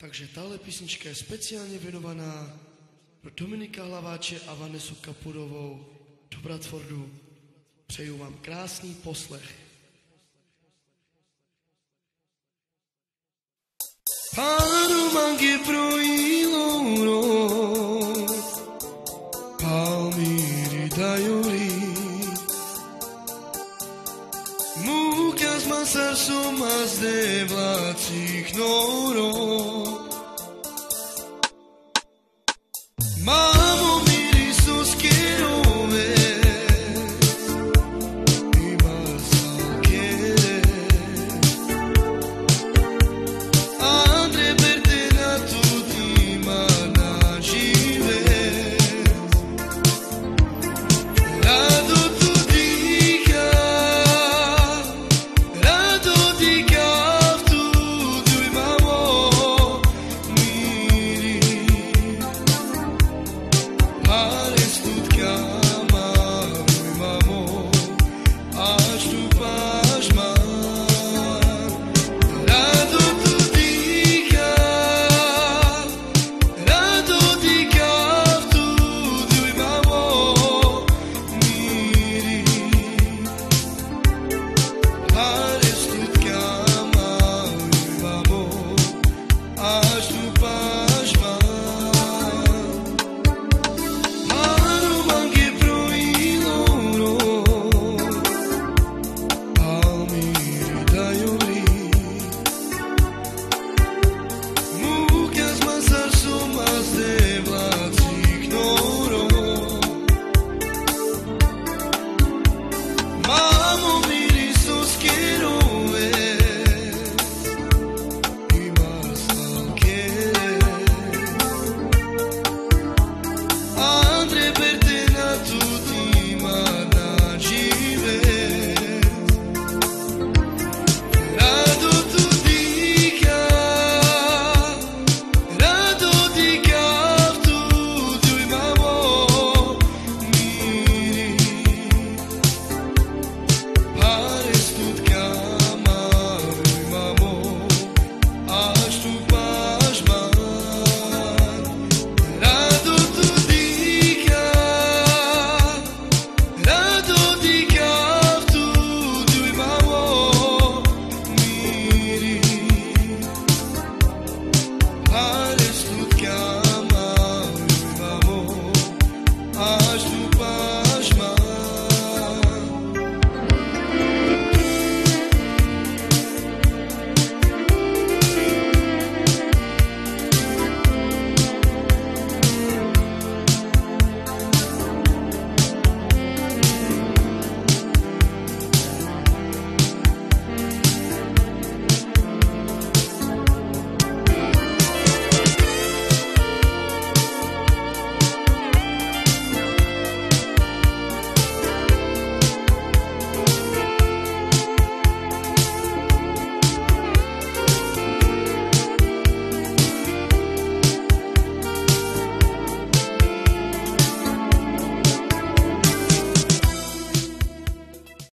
Takže tahle písnička je speciálně věnovaná pro Dominika Hlaváče a Vanesu Kapudovou do Bradfordu. Přeju vám krásný poslech. Pánu mangi pro iloro Palmiri daiori Mukas masar somas de vlacik noro